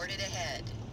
reported ahead.